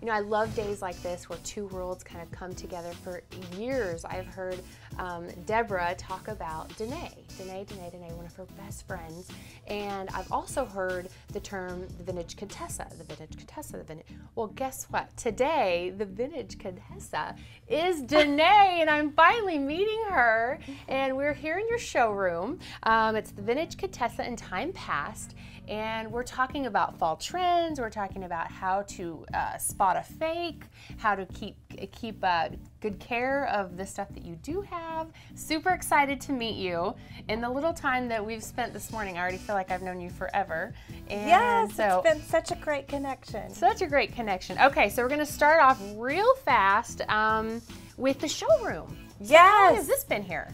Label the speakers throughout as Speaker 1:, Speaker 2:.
Speaker 1: You know, I love days like this where two worlds kind of come together. For years, I've heard um, Deborah talk about Danae, Danae, Danae, Danae, one of her best friends. And I've also heard the term the vintage Contessa, the vintage Contessa, the vintage. Well, guess what? Today, the vintage Contessa is Danae, and I'm finally meeting her. And we're here in your showroom. Um, it's the vintage Contessa in time past and we're talking about fall trends. We're talking about how to uh, spot a fake, how to keep keep uh, good care of the stuff that you do have. Super excited to meet you. In the little time that we've spent this morning, I already feel like I've known you forever.
Speaker 2: And yes, so, it's been such a great connection.
Speaker 1: Such a great connection. Okay, so we're going to start off real fast um, with the showroom.
Speaker 2: Yes. how
Speaker 1: long has this been here?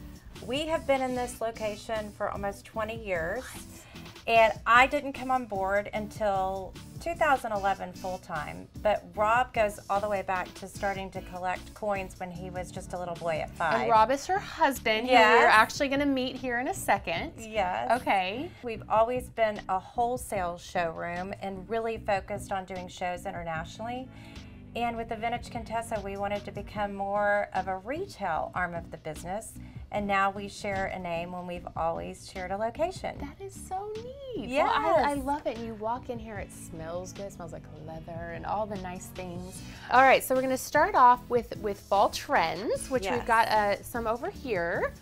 Speaker 2: We have been in this location for almost 20 years. What? And I didn't come on board until 2011 full time. But Rob goes all the way back to starting to collect coins when he was just a little boy at five.
Speaker 1: And Rob is her husband, yes. who we're actually going to meet here in a second.
Speaker 2: Yes.
Speaker 1: Okay.
Speaker 2: We've always been a wholesale showroom and really focused on doing shows internationally. And with the Vintage Contessa, we wanted to become more of a retail arm of the business and now we share a name when we've always shared a location.
Speaker 1: That is so neat.
Speaker 2: Yeah,
Speaker 1: well, I, I, love it. And you walk in here, it smells good. It smells like leather and all the nice things. All right, so we're going to start off with with fall trends, which yes. we've got uh, some over here.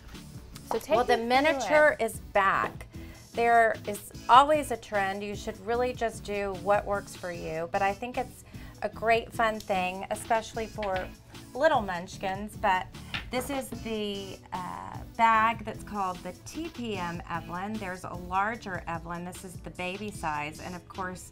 Speaker 2: So take well, the miniature is back. There is always a trend. You should really just do what works for you. But I think it's a great fun thing, especially for little munchkins. But this is the uh, bag that's called the TPM Evelyne. There's a larger Evelyne. This is the baby size. And of course,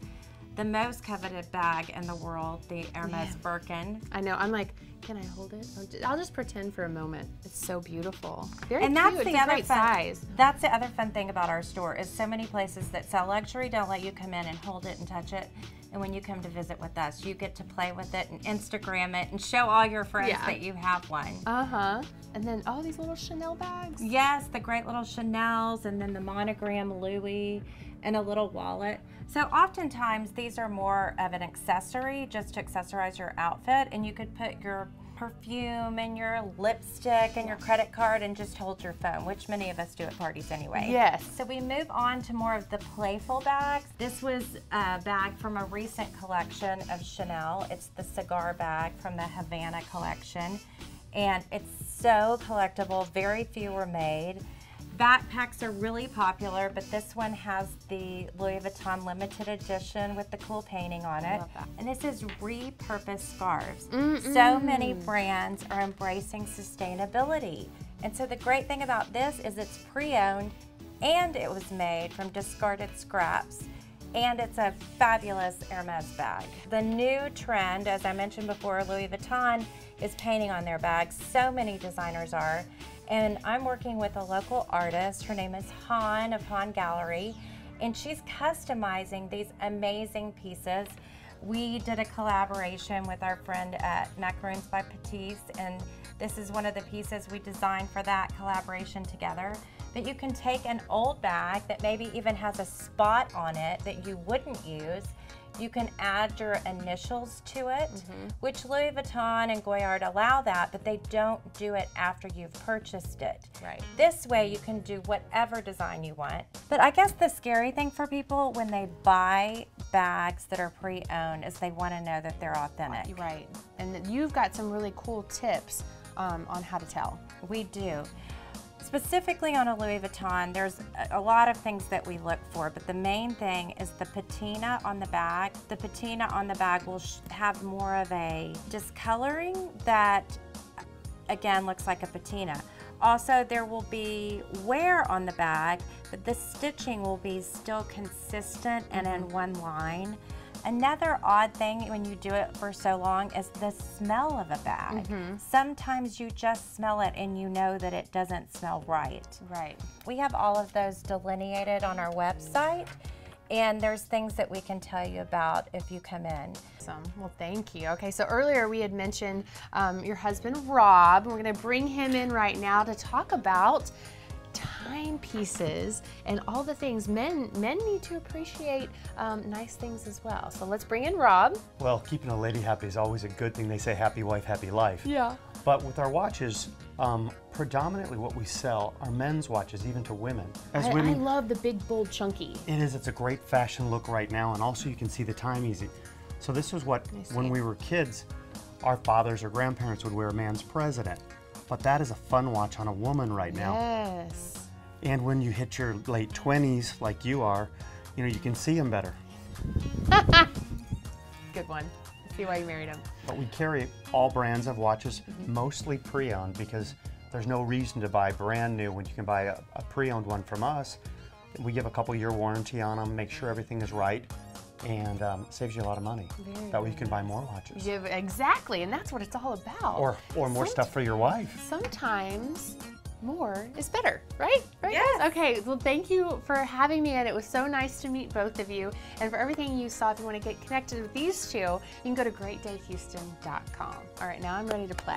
Speaker 2: the most coveted bag in the world, the Hermes yeah. Birkin.
Speaker 1: I know. I'm like, can I hold it? I'll just pretend for a moment. It's so beautiful. Very
Speaker 2: and
Speaker 1: cute.
Speaker 2: that's the
Speaker 1: it's
Speaker 2: other fun,
Speaker 1: size.
Speaker 2: That's the other fun thing about our store is so many places that sell luxury don't let you come in and hold it and touch it. And when you come to visit with us, you get to play with it and Instagram it and show all your friends yeah. that you have one.
Speaker 1: Uh huh. And then all oh, these little Chanel bags.
Speaker 2: Yes, the great little Chanel's and then the monogram Louis and a little wallet. So oftentimes these are more of an accessory just to accessorize your outfit and you could put your perfume and your lipstick and your credit card and just hold your phone, which many of us do at parties anyway.
Speaker 1: Yes.
Speaker 2: So we move on to more of the playful bags. This was a bag from a recent collection of Chanel. It's the cigar bag from the Havana collection. And it's so collectible, very few were made. Backpacks are really popular, but this one has the Louis Vuitton limited edition with the cool painting on it. And this is repurposed scarves. Mm -mm. So many brands are embracing sustainability. And so the great thing about this is it's pre-owned and it was made from discarded scraps and it's a fabulous Hermes bag. The new trend, as I mentioned before, Louis Vuitton is painting on their bags. So many designers are and I'm working with a local artist. Her name is Han of Han Gallery, and she's customizing these amazing pieces. We did a collaboration with our friend at Macaroons by Patisse, and this is one of the pieces we designed for that collaboration together. That you can take an old bag that maybe even has a spot on it that you wouldn't use you can add your initials to it, mm -hmm. which Louis Vuitton and Goyard allow that, but they don't do it after you've purchased it.
Speaker 1: Right.
Speaker 2: This way you can do whatever design you want. But I guess the scary thing for people when they buy bags that are pre-owned is they want to know that they're authentic.
Speaker 1: Right. And you've got some really cool tips um, on how to tell.
Speaker 2: We do. Specifically on a Louis Vuitton, there's a lot of things that we look for, but the main thing is the patina on the bag. The patina on the bag will have more of a discoloring that, again, looks like a patina. Also, there will be wear on the bag, but the stitching will be still consistent and in mm-hmm. one line. Another odd thing when you do it for so long is the smell of a bag. Mm -hmm. Sometimes you just smell it and you know that it doesn't smell right.
Speaker 1: Right.
Speaker 2: We have all of those delineated on our website and there's things that we can tell you about if you come in.
Speaker 1: Awesome. Well, thank you. Okay, so earlier we had mentioned um, your husband, Rob. We're going to bring him in right now to talk about timepieces and all the things. Men men need to appreciate um, nice things as well. So let's bring in Rob.
Speaker 3: Well, keeping a lady happy is always a good thing. They say happy wife, happy life.
Speaker 1: Yeah.
Speaker 3: But with our watches, um, predominantly what we sell are men's watches, even to women. As
Speaker 1: I, I love the big, bold, chunky.
Speaker 3: it is. It's a great fashion look right now, and also you can see the time easy. So this is what, when we were kids, our fathers or grandparents would wear a man's president. But that is a fun watch on a woman right now.
Speaker 1: Yes.
Speaker 3: And when you hit your late 20s, like you are, you know, you can see them better.
Speaker 1: Good one. I see why you married him.
Speaker 3: But we carry all brands of watches, mostly pre-owned, because there's no reason to buy brand new when you can buy a, a pre-owned one from us. We give a couple year warranty on them, make sure everything is right, and um, saves you a lot of money.
Speaker 1: Very,
Speaker 3: that way you can buy more watches.
Speaker 1: Yeah, exactly, and that's what it's all about.
Speaker 3: Or, or more
Speaker 1: Some-
Speaker 3: stuff for your wife.
Speaker 1: Sometimes more is better, right? Right?
Speaker 2: Yes.
Speaker 1: Okay, well, thank you for having me, and it was so nice to meet both of you. And for everything you saw, if you want to get connected with these two, you can go to greatdayhouston.com. All right, now I'm ready to play.